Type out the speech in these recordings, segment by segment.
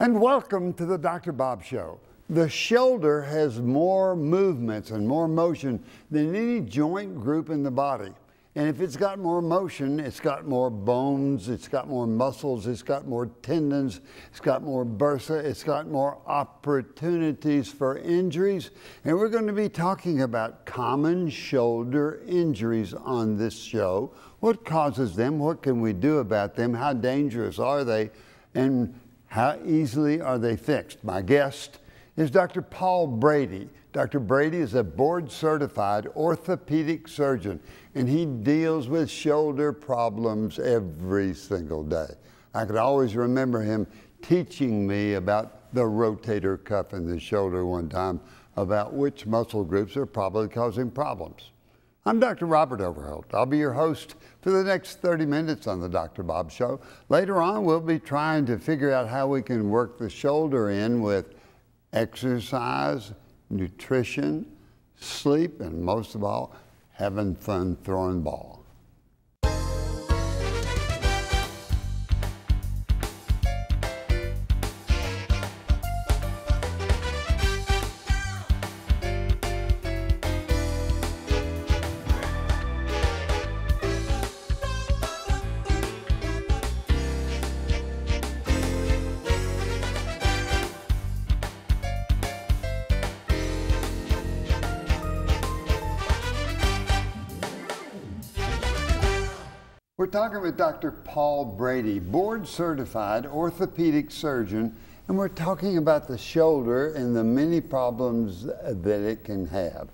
And welcome to the Dr. Bob Show. The shoulder has more movements and more motion than any joint group in the body. And if it's got more motion, it's got more bones, it's got more muscles, it's got more tendons, it's got more bursa, it's got more opportunities for injuries. And we're going to be talking about common shoulder injuries on this show. What causes them? What can we do about them? How dangerous are they? And how easily are they fixed? My guest is Dr. Paul Brady. Dr. Brady is a board certified orthopedic surgeon and he deals with shoulder problems every single day. I could always remember him teaching me about the rotator cuff in the shoulder one time about which muscle groups are probably causing problems. I'm Dr. Robert Overholt. I'll be your host for the next 30 minutes on the Dr. Bob Show. Later on, we'll be trying to figure out how we can work the shoulder in with exercise, nutrition, sleep, and most of all, having fun throwing balls. Talking with Dr. Paul Brady, board certified orthopedic surgeon, and we're talking about the shoulder and the many problems that it can have.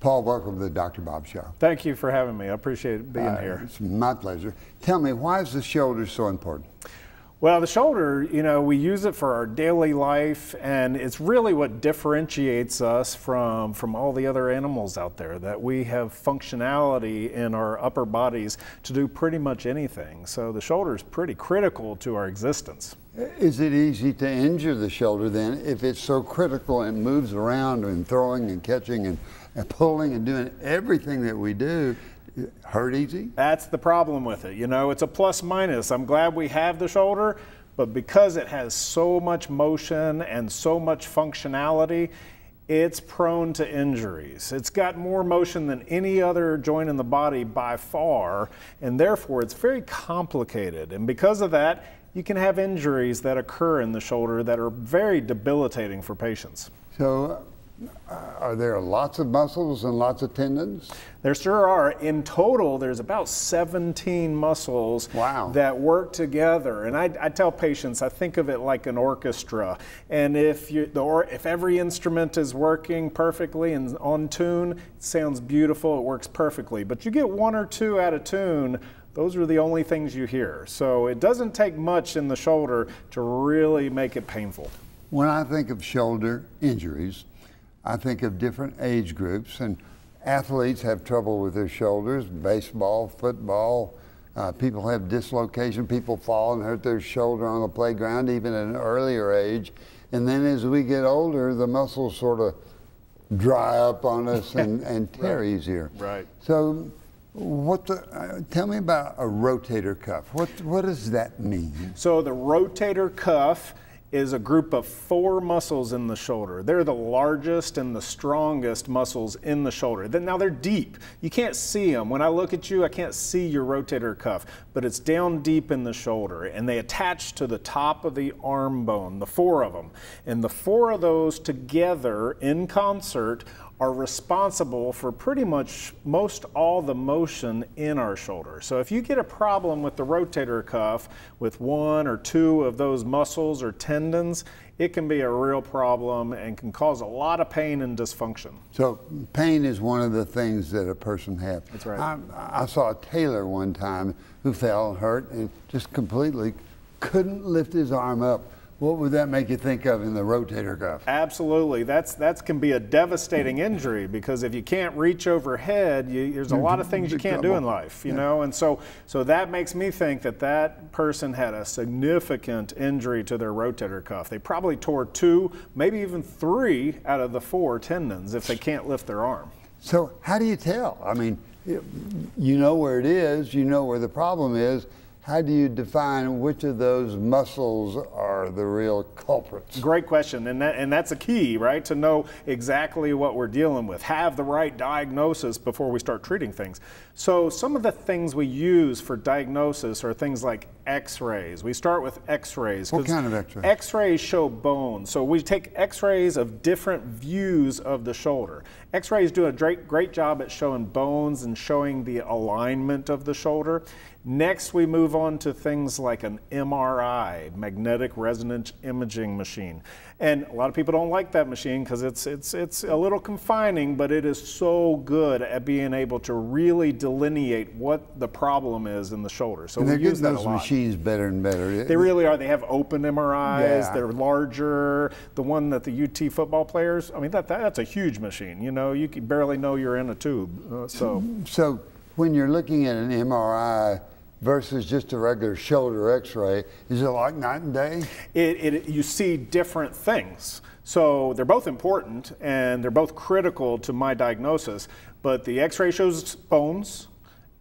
Paul, welcome to the Dr. Bob Show. Thank you for having me. I appreciate being uh, here. It's my pleasure. Tell me, why is the shoulder so important? Well, the shoulder, you know, we use it for our daily life, and it's really what differentiates us from, from all the other animals out there, that we have functionality in our upper bodies to do pretty much anything. So the shoulder is pretty critical to our existence. Is it easy to injure the shoulder then if it's so critical and moves around and throwing and catching and, and pulling and doing everything that we do? Hurt easy? That's the problem with it. You know, it's a plus minus. I'm glad we have the shoulder, but because it has so much motion and so much functionality, it's prone to injuries. It's got more motion than any other joint in the body by far, and therefore it's very complicated. And because of that, you can have injuries that occur in the shoulder that are very debilitating for patients. So Uh, are there lots of muscles and lots of tendons? There sure are. In total, there's about 17 muscles wow. that work together. And I, I, tell patients, I think of it like an orchestra. And if you, the or, if every instrument is working perfectly and on tune, it sounds beautiful. It works perfectly. But you get one or two out of tune. Those are the only things you hear. So it doesn't take much in the shoulder to really make it painful. When I think of shoulder injuries, I think of different age groups, and athletes have trouble with their shoulders, baseball, football. Uh, people have dislocation, people fall and hurt their shoulder on the playground, even at an earlier age. And then as we get older, the muscles sort of dry up on us and, and tear right. easier. Right. So, what the, uh, tell me about a rotator cuff. What, what does that mean? So, the rotator cuff is a group of four muscles in the shoulder. They're the largest and the strongest muscles in the shoulder. Now they're deep. You can't see them. When I look at you, I can't see your rotator cuff, but it's down deep in the shoulder and they attach to the top of the arm bone, the four of them. And the four of those together in concert are responsible for pretty much most all the motion in our shoulder. So if you get a problem with the rotator cuff with one or two of those muscles or tendons, it can be a real problem and can cause a lot of pain and dysfunction. So pain is one of the things that a person has. That's right. I, I saw a tailor one time who fell and hurt and just completely couldn't lift his arm up what would that make you think of in the rotator cuff? Absolutely. That's that can be a devastating injury because if you can't reach overhead, you, there's a lot of things you can't do in life, you yeah. know. And so so that makes me think that that person had a significant injury to their rotator cuff. They probably tore two, maybe even three out of the four tendons if they can't lift their arm. So how do you tell? I mean, you know where it is, you know where the problem is, how do you define which of those muscles are the real culprits? Great question, and that, and that's a key, right? To know exactly what we're dealing with, have the right diagnosis before we start treating things. So some of the things we use for diagnosis are things like X-rays. We start with X-rays. What kind of X-rays? X-rays show bone. So we take X-rays of different views of the shoulder. X-rays do a great, great job at showing bones and showing the alignment of the shoulder. Next, we move on to things like an MRI, magnetic resonance imaging machine. And a lot of people don't like that machine because it's, it's, it's a little confining, but it is so good at being able to really delineate what the problem is in the shoulder. So and we they're use getting those machines better and better. They really are. They have open MRIs. Yeah. They're larger. The one that the UT football players, I mean, that, that that's a huge machine. You know, you can barely know you're in a tube. Uh, so So when you're looking at an MRI versus just a regular shoulder X-ray, is it like night and day? it, it, you see different things. So they're both important and they're both critical to my diagnosis. But the X-ray shows bones,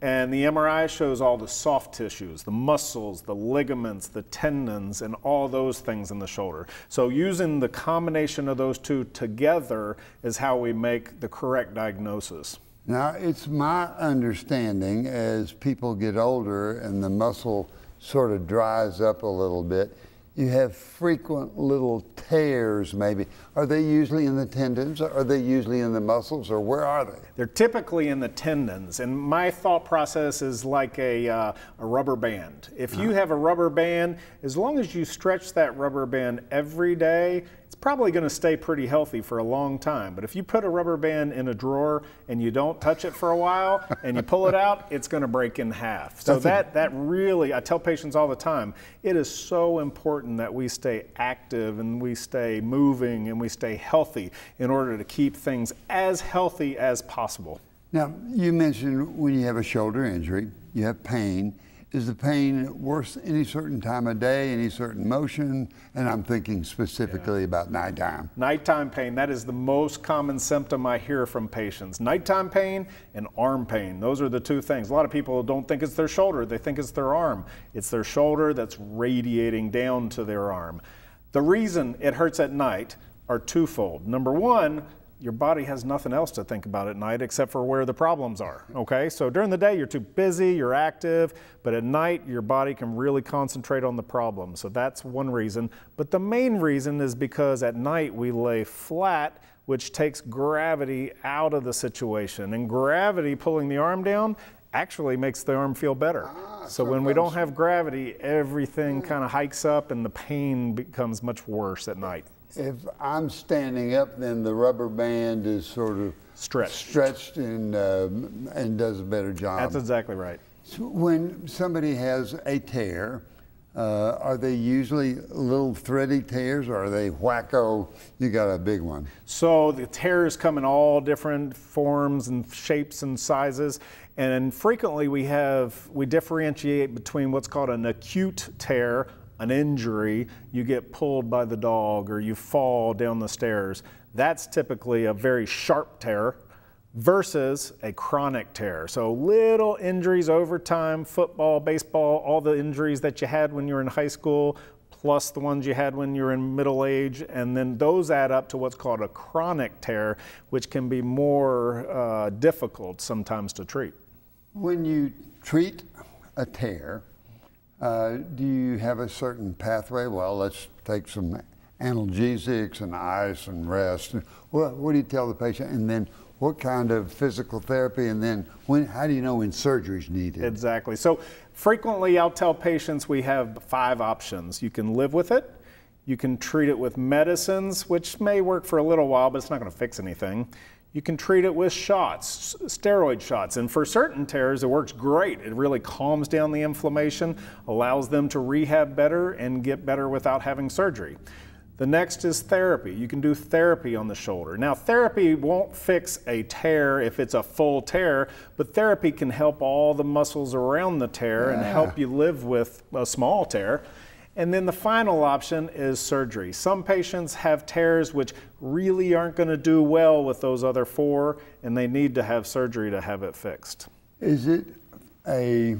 and the MRI shows all the soft tissues, the muscles, the ligaments, the tendons, and all those things in the shoulder. So using the combination of those two together is how we make the correct diagnosis. Now, it's my understanding as people get older and the muscle sort of dries up a little bit, you have frequent little tears maybe. Are they usually in the tendons? Are they usually in the muscles or where are they? They're typically in the tendons, and my thought process is like a, uh, a rubber band. If you have a rubber band, as long as you stretch that rubber band every day, probably going to stay pretty healthy for a long time. But if you put a rubber band in a drawer and you don't touch it for a while and you pull it out, it's going to break in half. So that, that really, I tell patients all the time, it is so important that we stay active and we stay moving and we stay healthy in order to keep things as healthy as possible. Now, you mentioned when you have a shoulder injury, you have pain. Is the pain worse any certain time of day, any certain motion? And I'm thinking specifically about nighttime. Nighttime pain, that is the most common symptom I hear from patients. Nighttime pain and arm pain, those are the two things. A lot of people don't think it's their shoulder, they think it's their arm. It's their shoulder that's radiating down to their arm. The reason it hurts at night are twofold. Number one, your body has nothing else to think about at night except for where the problems are. Okay, so during the day you're too busy, you're active, but at night your body can really concentrate on the problem. So that's one reason. But the main reason is because at night we lay flat, which takes gravity out of the situation. And gravity pulling the arm down actually makes the arm feel better. Ah, so when we don't have gravity, everything kind of hikes up and the pain becomes much worse at night. If I'm standing up, then the rubber band is sort of Stretched. stretched and, uh, and does a better job. That's exactly right. So when somebody has a tear, uh, are they usually little thready tears or are they wacko, you got a big one? So the tears come in all different forms and shapes and sizes. And frequently we have, we differentiate between what's called an acute tear, an injury, you get pulled by the dog or you fall down the stairs. That's typically a very sharp tear versus a chronic tear. So little injuries over time, football, baseball, all the injuries that you had when you were in high school, plus the ones you had when you were in middle age, and then those add up to what's called a chronic tear, which can be more uh, difficult sometimes to treat. When you treat a tear, uh, do you have a certain pathway? Well, let's take some analgesics and ice and rest. What, what do you tell the patient? And then what kind of physical therapy? And then when, how do you know when surgery is needed? Exactly. So frequently I'll tell patients we have five options. You can live with it, you can treat it with medicines, which may work for a little while, but it's not going to fix anything. You can treat it with shots, steroid shots. And for certain tears, it works great. It really calms down the inflammation, allows them to rehab better and get better without having surgery. The next is therapy. You can do therapy on the shoulder. Now, therapy won't fix a tear if it's a full tear, but therapy can help all the muscles around the tear and help you live with a small tear. And then the final option is surgery. Some patients have tears which really aren't going to do well with those other four, and they need to have surgery to have it fixed. Is it a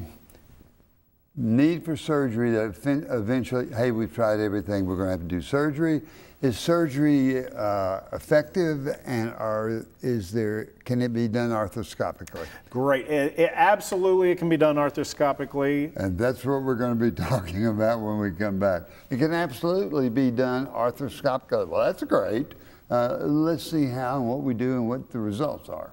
need for surgery that eventually, hey, we've tried everything, we're going to have to do surgery. Is surgery uh, effective, and are is there can it be done arthroscopically? Great. It, it absolutely it can be done arthroscopically. And that's what we're going to be talking about when we come back. It can absolutely be done arthroscopically. Well, that's great. Uh, let's see how and what we do and what the results are.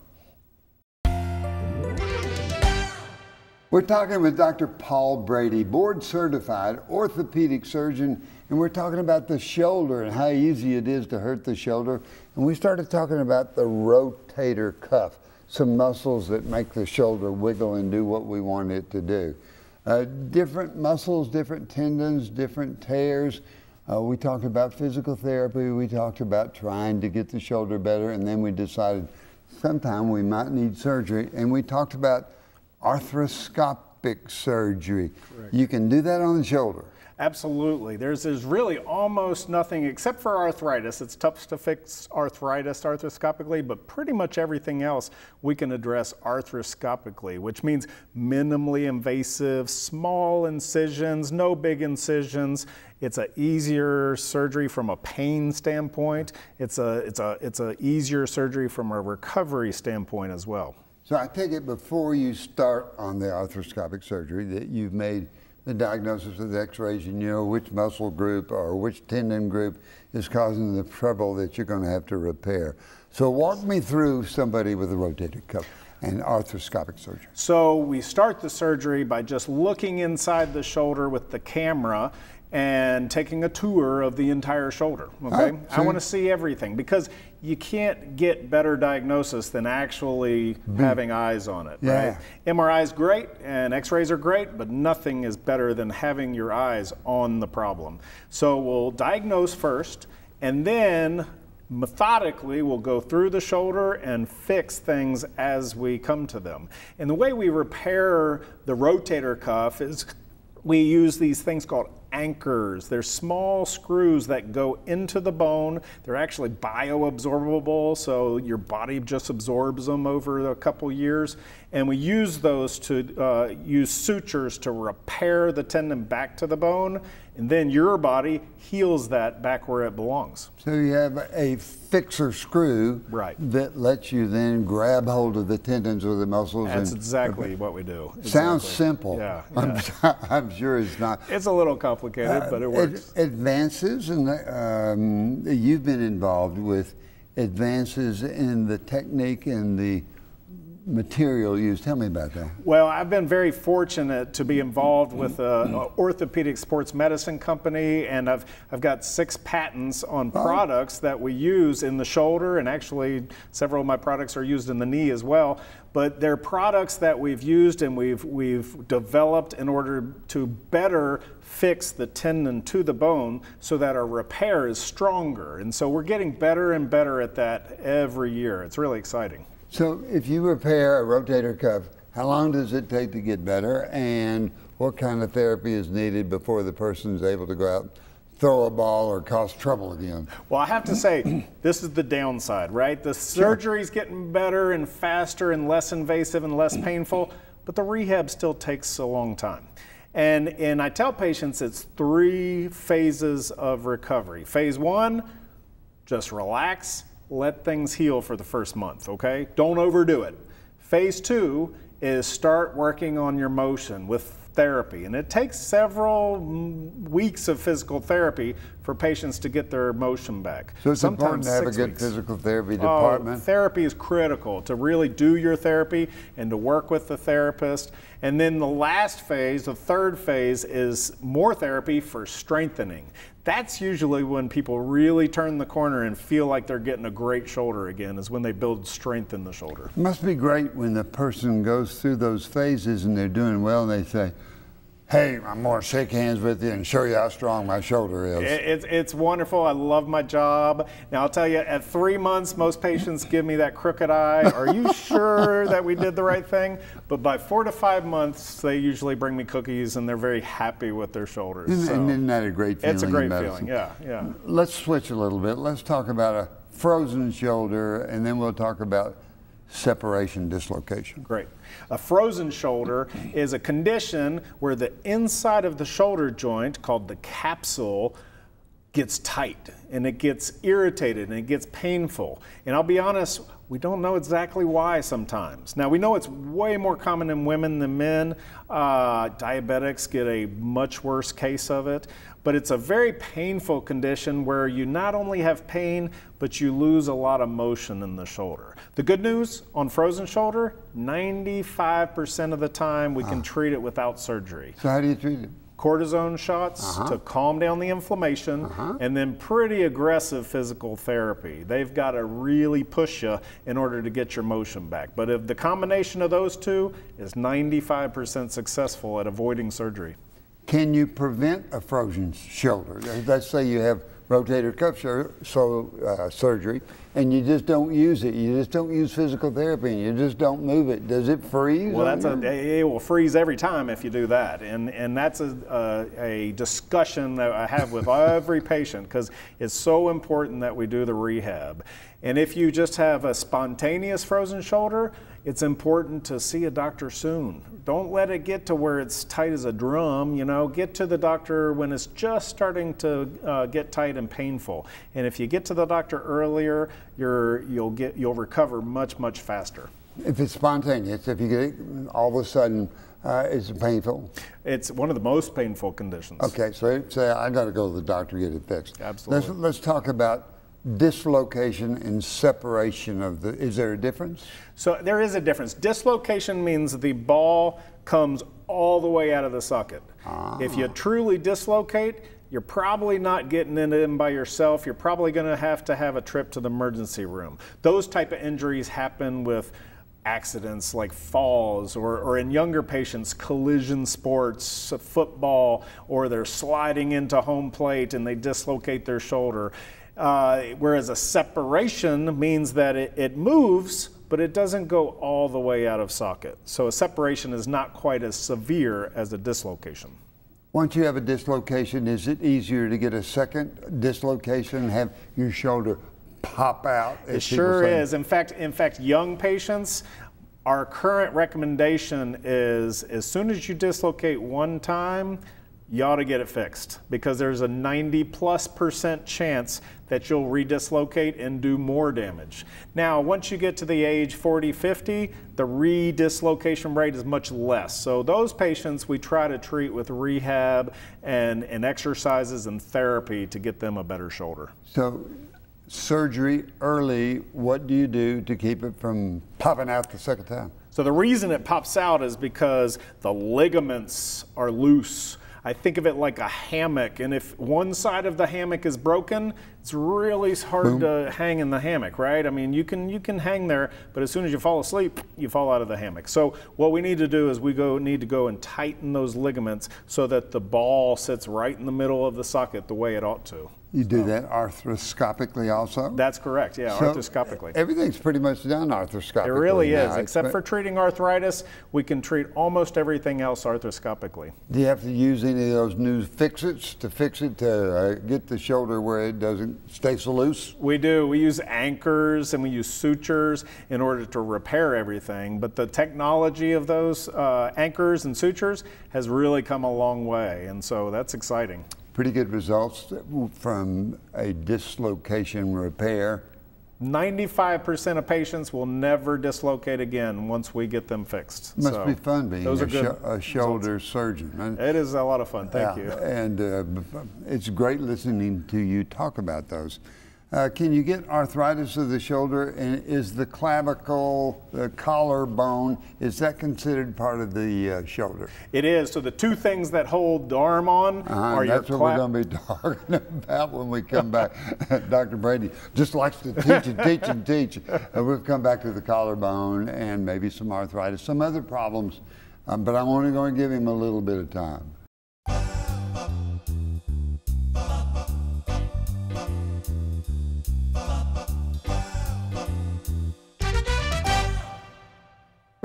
We're talking with Dr. Paul Brady, board certified orthopedic surgeon, and we're talking about the shoulder and how easy it is to hurt the shoulder. And we started talking about the rotator cuff, some muscles that make the shoulder wiggle and do what we want it to do. Uh, different muscles, different tendons, different tears. Uh, we talked about physical therapy. We talked about trying to get the shoulder better, and then we decided sometime we might need surgery. And we talked about arthroscopic surgery. Correct. You can do that on the shoulder. Absolutely. There's, there's really almost nothing except for arthritis. It's tough to fix arthritis arthroscopically, but pretty much everything else we can address arthroscopically, which means minimally invasive, small incisions, no big incisions. It's an easier surgery from a pain standpoint. It's a it's a it's a easier surgery from a recovery standpoint as well. So I take it before you start on the arthroscopic surgery that you've made the diagnosis with the x-rays you know which muscle group or which tendon group is causing the trouble that you're going to have to repair. So walk me through somebody with a rotator cuff and arthroscopic surgery. So we start the surgery by just looking inside the shoulder with the camera and taking a tour of the entire shoulder. Okay, right, I want to see everything because you can't get better diagnosis than actually mm. having eyes on it. Yeah. Right? MRI is great and X-rays are great, but nothing is better than having your eyes on the problem. So we'll diagnose first, and then methodically we'll go through the shoulder and fix things as we come to them. And the way we repair the rotator cuff is we use these things called anchors. They're small screws that go into the bone. They're actually bioabsorbable, so your body just absorbs them over a couple years. And we use those to uh, use sutures to repair the tendon back to the bone and then your body heals that back where it belongs. So you have a fixer screw right. that lets you then grab hold of the tendons or the muscles. That's exactly what we do. Exactly. Sounds simple. Yeah, yeah. I'm, I'm, sure it's not. It's a little complicated, uh, but it works. advances, and um, you've been involved with advances in the technique and the material used. Tell me about that. Well, I've been very fortunate to be involved with an mm. orthopedic sports medicine company, and I've, I've got six patents on oh. products that we use in the shoulder, and actually several of my products are used in the knee as well. But they're products that we've used and we've, we've developed in order to better fix the tendon to the bone so that our repair is stronger. And so we're getting better and better at that every year. It's really exciting. So if you repair a rotator cuff, how long does it take to get better and what kind of therapy is needed before the person is able to go out throw a ball or cause trouble again. Well, I have to say, this is the downside, right? The surgery's getting better and faster and less invasive and less painful, but the rehab still takes a long time. And, and I tell patients it's three phases of recovery. Phase one, just relax let things heal for the first month, okay? Don't overdo it. Phase two is start working on your motion with therapy. And it takes several weeks of physical therapy for patients to get their motion back. So it's Sometimes important to have a good weeks. physical therapy oh, department? Oh, therapy is critical to really do your therapy and to work with the therapist. And then the last phase, the third phase, is more therapy for strengthening that's usually when people really turn the corner and feel like they're getting a great shoulder again, is when they build strength in the shoulder. It must be great when the person goes through those phases and they're doing well and they say, hey, I'm going to shake hands with you and show you how strong my shoulder is. It's, it's wonderful. I love my job. Now, I'll tell you, at three months, most patients give me that crooked eye. Are you sure that we did the right thing? But by four to five months, they usually bring me cookies and they're very happy with their shoulders. Isn't, so isn't that a great feeling? It's a great feeling, yeah, yeah. Let's switch a little bit. Let's talk about a frozen shoulder and then we'll talk about separation dislocation? Great. A frozen shoulder is a condition where the inside of the shoulder joint, called the capsule, gets tight and it gets irritated and it gets painful. And I'll be honest, we don't know exactly why sometimes. Now, we know it's way more common in women than men. Uh, diabetics get a much worse case of it, but it's a very painful condition where you not only have pain, but you lose a lot of motion in the shoulder. The good news on frozen shoulder 95% of the time we can treat it without surgery. So, how do you treat it? Cortisone shots uh-huh. to calm down the inflammation, uh-huh. and then pretty aggressive physical therapy. They've got to really push you in order to get your motion back. But if the combination of those two is 95% successful at avoiding surgery. Can you prevent a frozen shoulder? Let's say you have rotator cuff so, uh, surgery and you just don't use it. You just don't use physical therapy and you just don't move it. Does it freeze? Well, that's a, it will freeze every time if you do that. And, and that's a, a, a discussion that I have with every patient because it's so important that we do the rehab. And if you just have a spontaneous frozen shoulder, it's important to see a doctor soon. Don't let it get to where it's tight as a drum, you know, get to the doctor when it's just starting to uh, get tight and painful. And if you get to the doctor earlier, you're, you'll, get, you'll recover much, much faster. If it's spontaneous, if you get it all of a sudden, uh, is it painful? It's one of the most painful conditions. Okay, so say I got to go to the doctor to get it fixed. Absolutely. Let's, let's talk about dislocation and separation of the is there a difference? So there is a difference. Dislocation means the ball comes all the way out of the socket. Ah. if you truly dislocate you're probably not getting it in by yourself. You're probably going to have to have a trip to the emergency room. Those type of injuries happen with accidents like falls or, or in younger patients collision sports football or they're sliding into home plate and they dislocate their shoulder uh, whereas a separation means that it, it moves, but it doesn't go all the way out of socket. So a separation is not quite as severe as a dislocation. Once you have a dislocation, is it easier to get a second dislocation and have your shoulder pop out? It sure is. In fact, in fact, young patients, our current recommendation is as soon as you dislocate one time, you ought to get it fixed because there's a 90 plus percent chance that you'll redislocate and do more damage. Now, once you get to the age 40, 50, the redislocation rate is much less. So those patients we try to treat with rehab and, and exercises and therapy to get them a better shoulder. So surgery early, what do you do to keep it from popping out the second time? So the reason it pops out is because the ligaments are loose I think of it like a hammock, and if one side of the hammock is broken, it's really hard Boom. to hang in the hammock, right? I mean, you can you can hang there, but as soon as you fall asleep, you fall out of the hammock. So what we need to do is we go need to go and tighten those ligaments so that the ball sits right in the middle of the socket the way it ought to. You do that arthroscopically also? That's correct, yeah, so arthroscopically. Everything's pretty much done arthroscopically. It really now. is, except for treating arthritis, we can treat almost everything else arthroscopically. Do you have to use any of those new fix-its to fix it to uh, get the shoulder where it doesn't stay so loose? We do. We use anchors and we use sutures in order to repair everything, but the technology of those uh, anchors and sutures has really come a long way, and so that's exciting pretty good results from a dislocation repair. 95% of patients will never dislocate again once we get them fixed. Must so be fun being a, sh a, shoulder results. surgeon. It is a lot of fun, thank yeah, you. And uh, it's great listening to you talk about those. Uh, can you get arthritis of the shoulder? And is the clavicle, the collarbone, is that considered part of the uh, shoulder? It is. So the two things that hold the arm on uh, are your That's what we're going to be talking about when we come back. Dr. Brady just likes to teach and teach and teach. Uh, we'll come back to the collarbone and maybe some arthritis, some other problems. Um, but I'm only going to give him a little bit of time.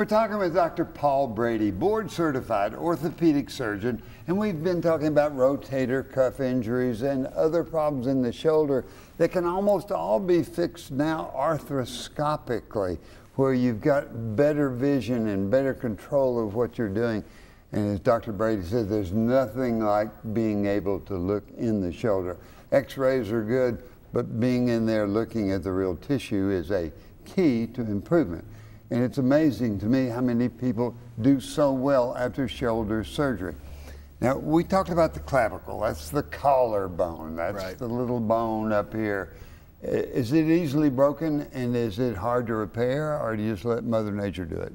We're talking with Dr. Paul Brady, board certified orthopedic surgeon, and we've been talking about rotator cuff injuries and other problems in the shoulder that can almost all be fixed now arthroscopically where you've got better vision and better control of what you're doing. And as Dr. Brady said, there's nothing like being able to look in the shoulder. X-rays are good, but being in there looking at the real tissue is a key to improvement. And it's amazing to me how many people do so well after shoulder surgery. Now, we talked about the clavicle. That's the collarbone. That's Right. the little bone up here. Is it easily broken and is it hard to repair or do you just let Mother Nature do it?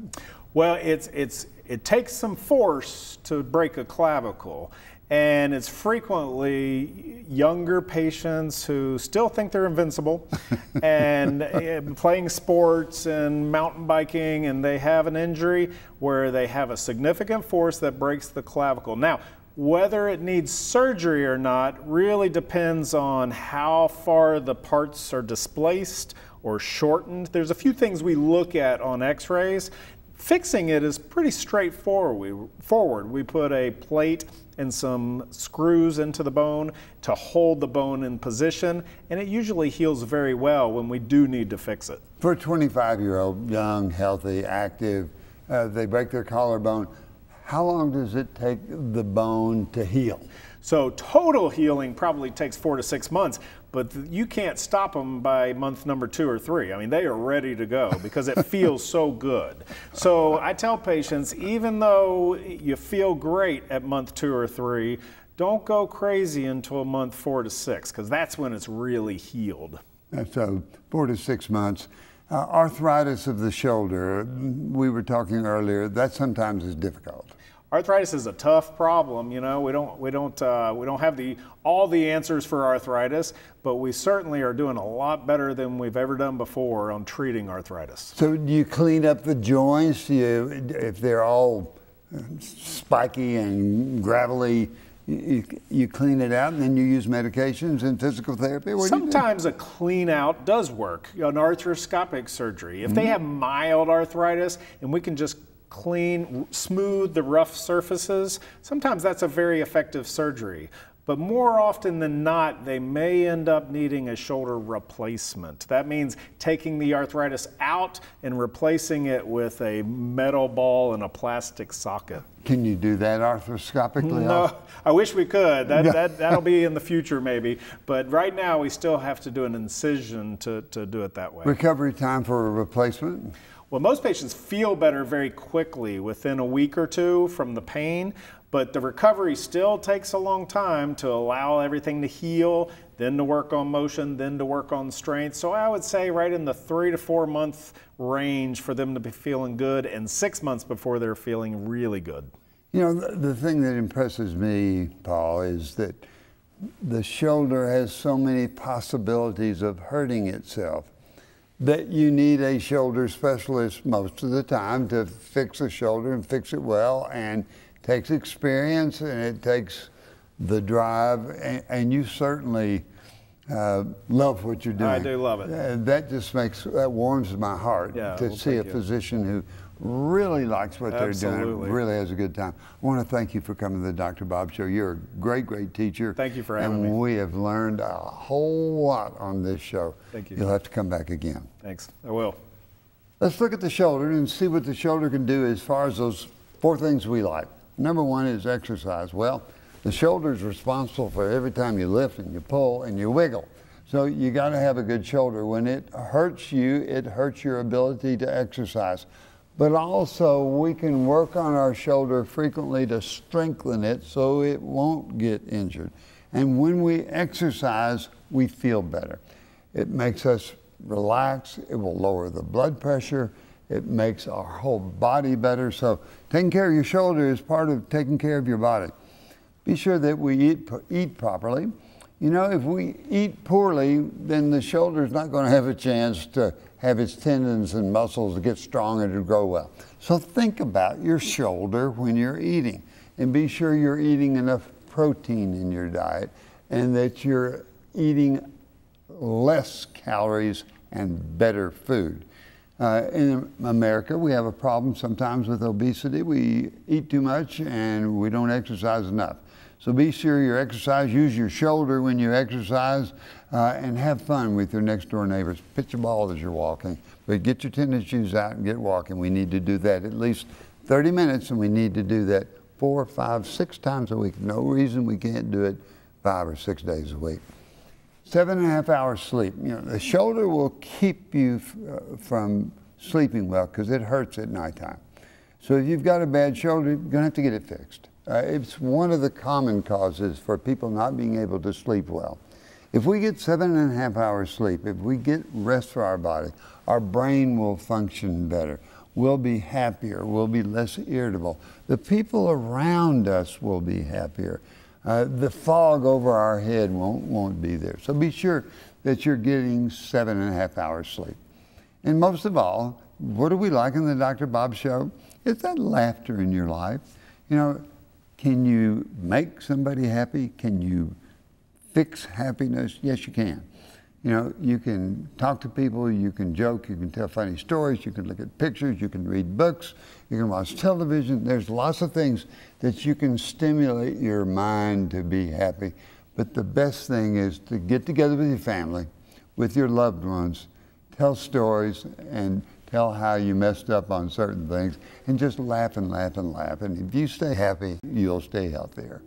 Well, it's it's it takes some force to break a clavicle, and it's frequently younger patients who still think they're invincible, and playing sports and mountain biking, and they have an injury where they have a significant force that breaks the clavicle. Now. Whether it needs surgery or not really depends on how far the parts are displaced or shortened. There's a few things we look at on x rays. Fixing it is pretty straightforward. We, forward. we put a plate and some screws into the bone to hold the bone in position, and it usually heals very well when we do need to fix it. For a 25 year old, young, healthy, active, uh, they break their collarbone. How long does it take the bone to heal? So total healing probably takes four to six months, but you can't stop them by month number two or three. I mean, they are ready to go because it feels so good. So I tell patients, even though you feel great at month two or three, don't go crazy until month four to six because that's when it's really healed. Uh, So, four to six months. Uh, arthritis of the shoulder, we were talking earlier, that sometimes is difficult. Arthritis is a tough problem. You know, we don't we don't uh, we don't have the all the answers for arthritis, but we certainly are doing a lot better than we've ever done before on treating arthritis. So, do you clean up the joints? You, if they're all spiky and gravelly, you, you clean it out and then you use medications and physical therapy? What? Sometimes a clean out does work, an arthroscopic surgery. If they have mild arthritis and we can just clean, smooth the rough surfaces, sometimes that's a very effective surgery. But more often than not, they may end up needing a shoulder replacement. That means taking the arthritis out and replacing it with a metal ball and a plastic socket. Can you do that arthroscopically? No, I wish we could. That, that, that'll be in the future maybe. But right now, we still have to do an incision to, to do it that way. Recovery time for a replacement? Well, most patients feel better very quickly within a week or two from the pain, but the recovery still takes a long time to allow everything to heal, then to work on motion, then to work on strength. So I would say right in the three to four month range for them to be feeling good, and six months before they're feeling really good. You know, the, the thing that impresses me, Paul, is that the shoulder has so many possibilities of hurting itself that you need a shoulder specialist most of the time to fix a shoulder and fix it well and takes experience and it takes the drive and, and you certainly uh, love what you're doing. I do love it. Uh, that just makes that warms my heart Yeah, to well, see a you. physician who really likes what they're doing really has a good time. I want to thank you for coming to the Dr. Bob Show. You're a great, great teacher. Thank you for and having me. And we have learned a whole lot on this show. Thank you. You'll have to come back again. Thanks. I will. Let's look at the shoulder and see what the shoulder can do as far as those four things we like. Number one is exercise. Well, the shoulder is responsible for every time you lift and you pull and you wiggle. So you got to have a good shoulder. When it hurts you, it hurts your ability to exercise. But also, we can work on our shoulder frequently to strengthen it so it won't get injured. And when we exercise, we feel better. It makes us relax. It will lower the blood pressure. It makes our whole body better. So taking care of your shoulder is part of taking care of your body. Be sure that we eat, eat properly. You know, if we eat poorly, then the shoulder's not going to have a chance to have its tendons and muscles to get strong and to grow well. So think about your shoulder when you're eating and be sure you're eating enough protein in your diet and that you're eating less calories and better food. Uh, in America, we have a problem sometimes with obesity. We eat too much and we don't exercise enough. So be sure you exercise, use your shoulder when you exercise, uh, and have fun with your next door neighbors. Pitch a ball as you're walking, but get your tennis shoes out and get walking. We need to do that at least 30 minutes, and we need to do that four, five, six times a week. No reason we can't do it five or six days a week. Seven and a half hours sleep. You know, the shoulder will keep you uh, from sleeping well because it hurts at nighttime. So if you've got a bad shoulder, you're going to have to get it fixed. Uh, it's one of the common causes for people not being able to sleep well. If we get seven and a half hours sleep, if we get rest for our body, our brain will function better. We'll be happier. We'll be less irritable. The people around us will be happier. Uh, the fog over our head won't, won't be there. So be sure that you're getting seven and a half hours sleep. And most of all, what do we like in the Dr. Bob Show? It's that laughter in your life. You know, can you make somebody happy? Can you fix happiness? Yes, you can. You know, you can talk to people, you can joke, you can tell funny stories, you can look at pictures, you can read books, you can watch television. There's lots of things that you can stimulate your mind to be happy. But the best thing is to get together with your family, with your loved ones, tell stories, and tell how you messed up on certain things, and just laugh and laugh and laugh. And if you stay happy, you'll stay healthier.